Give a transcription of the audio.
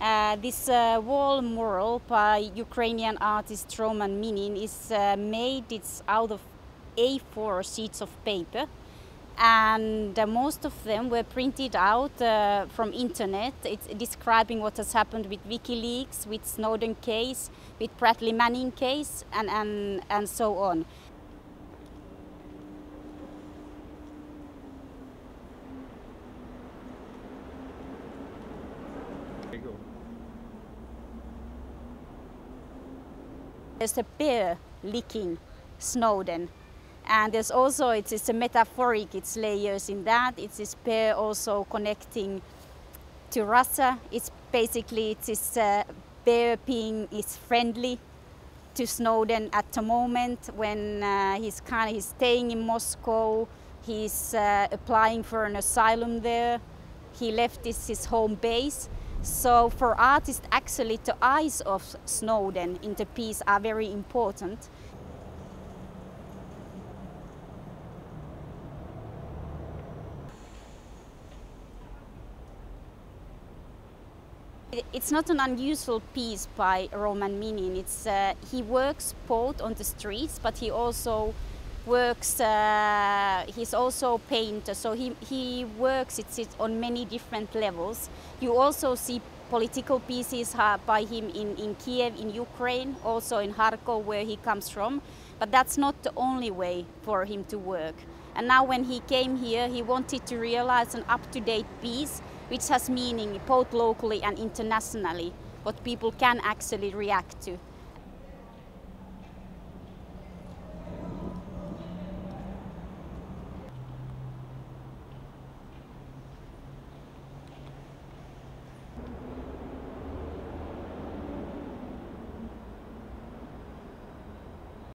Uh, this uh, wall mural by Ukrainian artist Roman Minin is uh, made. It's out of A4 sheets of paper, and uh, most of them were printed out uh, from internet. It's describing what has happened with WikiLeaks, with Snowden case, with Bradley Manning case, and and and so on. There's a bear licking Snowden. And there's also, it's, it's a metaphoric, it's layers in that. It's this bear also connecting to Russia. It's basically, it's this uh, bear being is friendly to Snowden at the moment when uh, he's kind of, he's staying in Moscow. He's uh, applying for an asylum there. He left this his home base. So for artists, actually, the eyes of Snowden in the piece are very important. It's not an unusual piece by Roman Minin. It's, uh, he works both on the streets, but he also works, uh, he's also a painter, so he, he works it's, it's on many different levels. You also see political pieces uh, by him in, in Kiev, in Ukraine, also in Kharkov, where he comes from. But that's not the only way for him to work. And now when he came here, he wanted to realize an up-to-date piece which has meaning both locally and internationally, what people can actually react to.